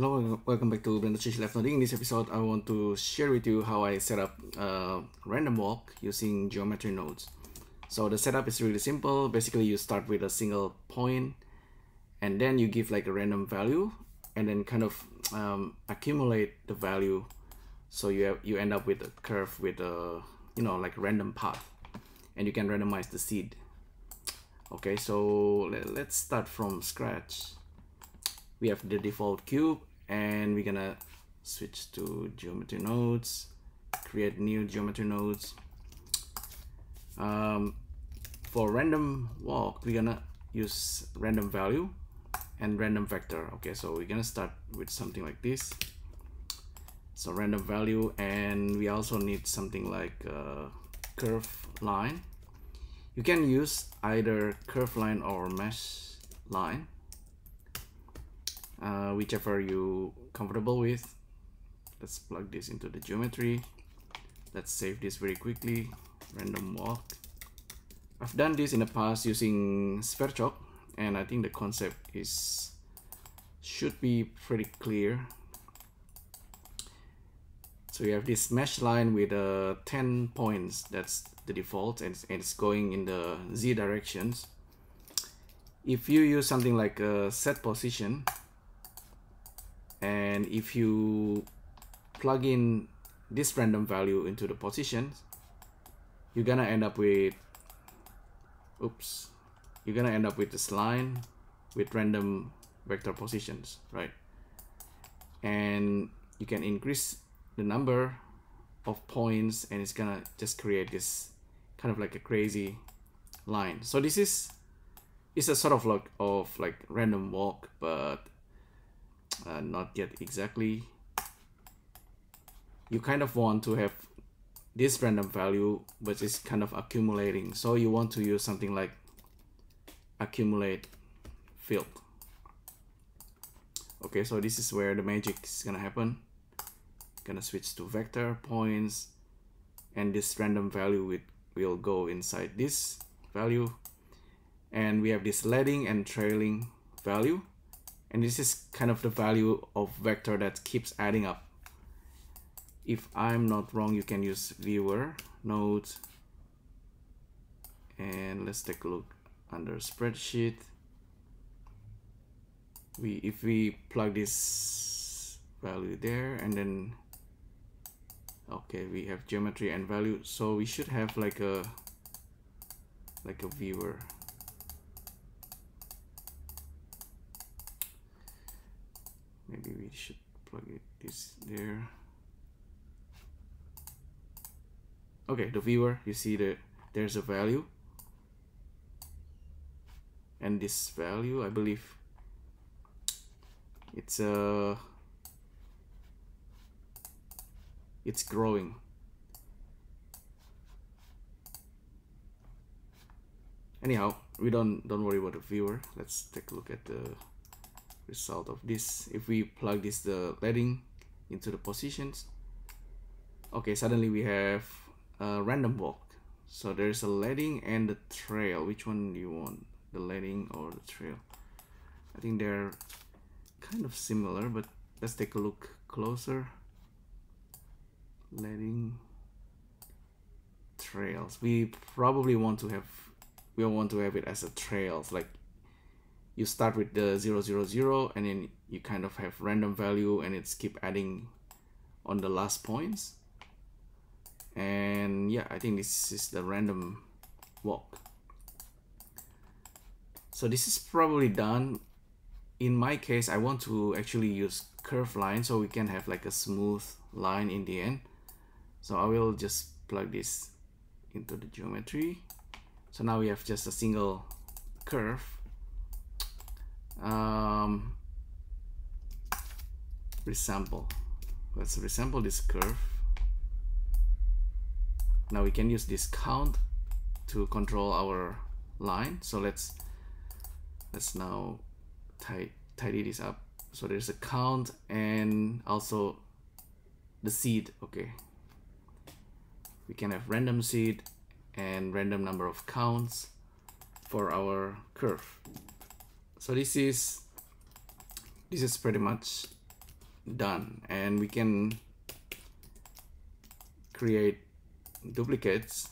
Hello and welcome back to Blender Live Noding. In this episode, I want to share with you how I set up a random walk using geometry nodes. So the setup is really simple. Basically, you start with a single point and then you give like a random value and then kind of um, accumulate the value. So you have, you end up with a curve with a, you know, like random path and you can randomize the seed. Okay, so let, let's start from scratch we have the default cube and we're gonna switch to geometry nodes create new geometry nodes. Um, for random walk we're gonna use random value and random vector. Okay so we're gonna start with something like this. So random value and we also need something like curve line. You can use either curve line or mesh line uh, whichever you comfortable with. Let's plug this into the geometry. Let's save this very quickly. Random walk. I've done this in the past using Sverchok and I think the concept is should be pretty clear. So you have this mesh line with uh, 10 points. That's the default and it's going in the z directions. If you use something like a set position and if you plug in this random value into the positions you're gonna end up with oops you're gonna end up with this line with random vector positions right? And you can increase the number of points and it's gonna just create this kind of like a crazy line. So this is it's a sort of like of like random walk but uh, not yet exactly. You kind of want to have this random value but it's kind of accumulating. So you want to use something like accumulate field. Okay so this is where the magic is gonna happen. Gonna switch to vector points and this random value will go inside this value. And we have this leading and trailing value and this is kind of the value of vector that keeps adding up. If I'm not wrong you can use viewer node and let's take a look under spreadsheet. We if we plug this value there and then okay we have geometry and value. So we should have like a like a viewer maybe we should plug it this there. Okay the viewer you see that there's a value. And this value I believe it's a uh, it's growing. Anyhow we don't don't worry about the viewer. Let's take a look at the result of this. If we plug this the leading into the positions okay suddenly we have a random walk. So there's a leading and the trail. Which one do you want? The leading or the trail? I think they're kind of similar but let's take a look closer. Leading trails. We probably want to have we want to have it as a trails like you start with the 000 and then you kind of have random value and it's keep adding on the last points. And yeah I think this is the random walk. So this is probably done. In my case I want to actually use curve line so we can have like a smooth line in the end. So I will just plug this into the geometry. So now we have just a single curve um, resample. Let's resample this curve. Now we can use this count to control our line. So let's let's now tidy this up. So there's a count and also the seed okay. We can have random seed and random number of counts for our curve so this is this is pretty much done. And we can create duplicates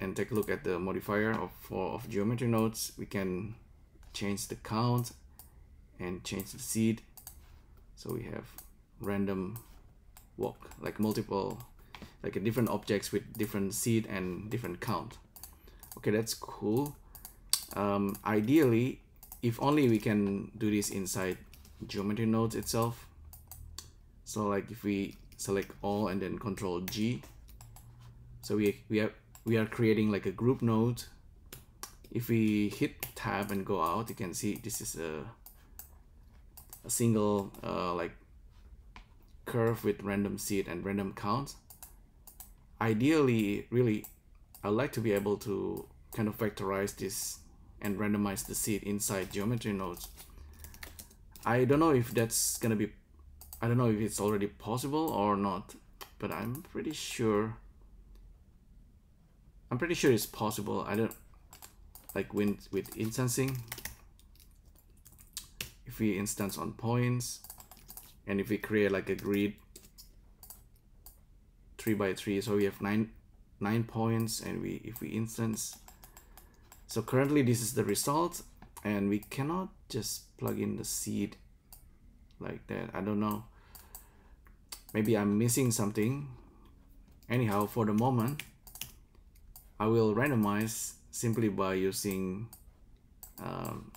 and take a look at the modifier of, of geometry nodes. We can change the count and change the seed. So we have random walk like multiple like different objects with different seed and different count. Okay that's cool. Um, ideally if only we can do this inside geometry nodes itself. So like if we select all and then control G. So we we have we are creating like a group node. If we hit tab and go out you can see this is a a single uh, like curve with random seed and random count. Ideally really I'd like to be able to kind of vectorize this and randomize the seed inside geometry nodes. I don't know if that's gonna be I don't know if it's already possible or not but I'm pretty sure I'm pretty sure it's possible. I don't like with with instancing if we instance on points and if we create like a grid three by three so we have nine nine points and we if we instance so currently this is the result and we cannot just plug in the seed like that. I don't know. Maybe I'm missing something. Anyhow for the moment I will randomize simply by using um,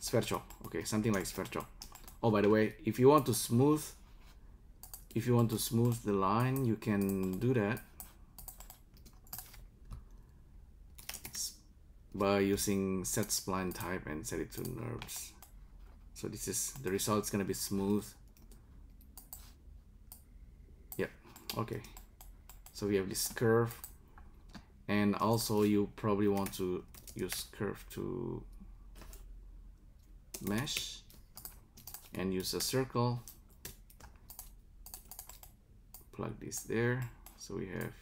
Sverchok okay something like Sverchok oh by the way if you want to smooth if you want to smooth the line you can do that by using set spline type and set it to NURBS so this is the result is gonna be smooth. Yep okay. So we have this curve. And also you probably want to use curve to mesh and use a circle. Plug this there. So we have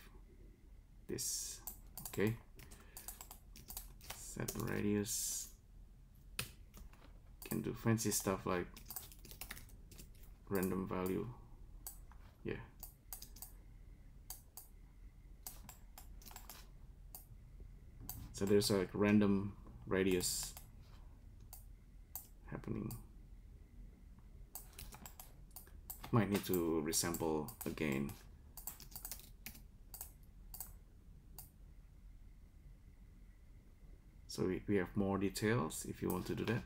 this okay set radius can do fancy stuff like random value. Yeah. So there's like random radius happening. Might need to resample again so we, we have more details if you want to do that.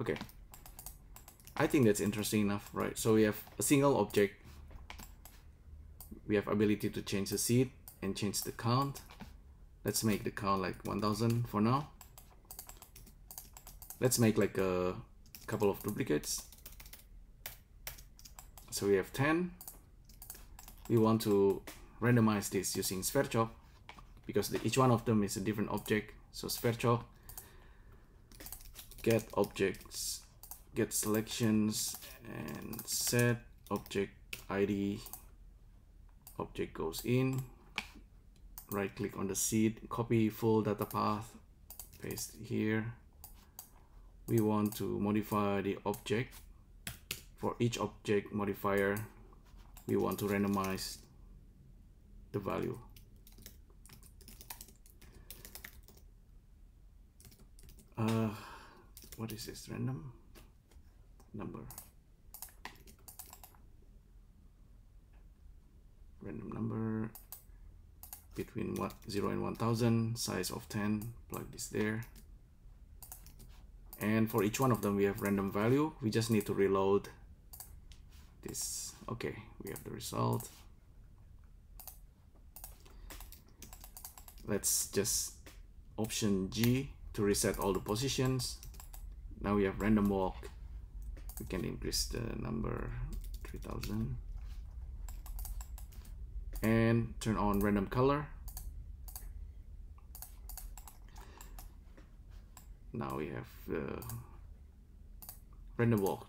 Okay. I think that's interesting enough right? So we have a single object. We have ability to change the seed and change the count. Let's make the count like 1000 for now. Let's make like a couple of duplicates so we have 10 we want to randomize this using Sverchok because the, each one of them is a different object. So Sverchok get objects get selections and set object ID object goes in. Right click on the seed copy full data path paste here. We want to modify the object for each object modifier we want to randomize the value. Uh, what is this? Random number. Random number between what 0 and 1000 size of 10 plug this there. And for each one of them we have random value. We just need to reload this. Okay we have the result. Let's just option G to reset all the positions. Now we have random walk. We can increase the number 3000 and turn on random color. Now we have uh, random walk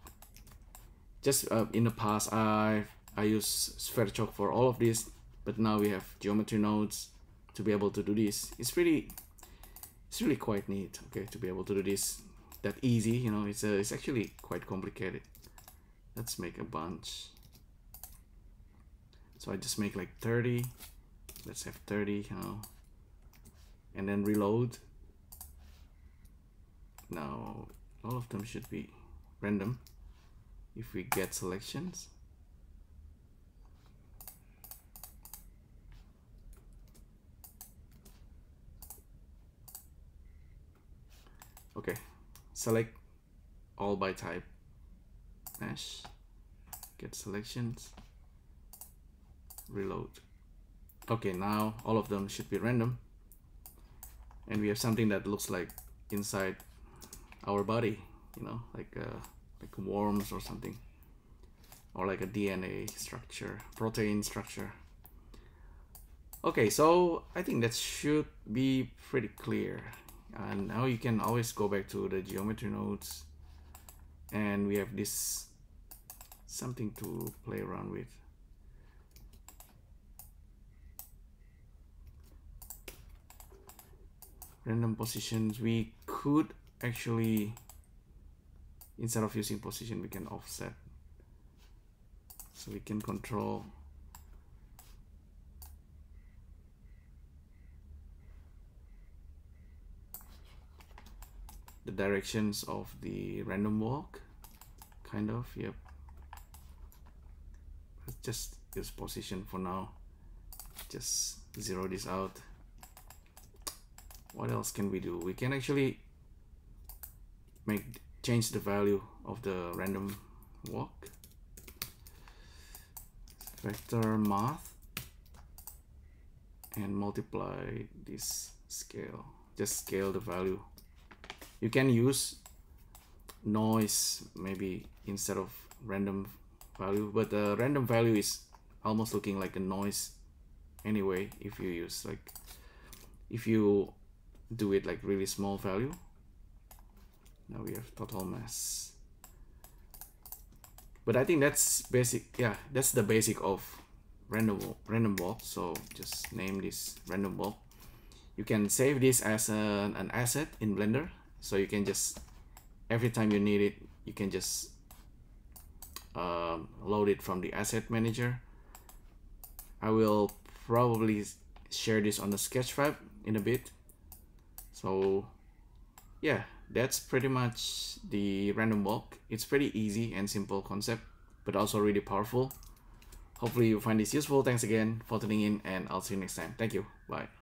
just uh, in the past I I use Sverchok for all of this but now we have geometry nodes to be able to do this. It's really it's really quite neat okay to be able to do this that easy you know it's a, it's actually quite complicated. Let's make a bunch. So I just make like 30 let's have 30 you know. And then reload. Now all of them should be random if we get selections. Okay select all by type. Mesh get selections reload. Okay now all of them should be random. And we have something that looks like inside our body you know like uh, like worms or something. Or like a DNA structure protein structure. Okay so I think that should be pretty clear. And now you can always go back to the geometry nodes. And we have this something to play around with. Random positions. We could actually instead of using position we can offset. So we can control. The directions of the random walk kind of yep. Let's just use position for now. Just zero this out. What else can we do? We can actually make change the value of the random walk. Vector math. And multiply this scale. Just scale the value. You can use noise maybe instead of random value but the random value is almost looking like a noise anyway if you use like if you do it like really small value now we have total mass but I think that's basic yeah that's the basic of random random walk so just name this random walk you can save this as an, an asset in blender. So you can just every time you need it you can just um, load it from the asset manager. I will probably share this on the Sketchfab in a bit. So yeah that's pretty much the random walk. It's pretty easy and simple concept but also really powerful. Hopefully you find this useful. Thanks again for tuning in and I'll see you next time. Thank you. Bye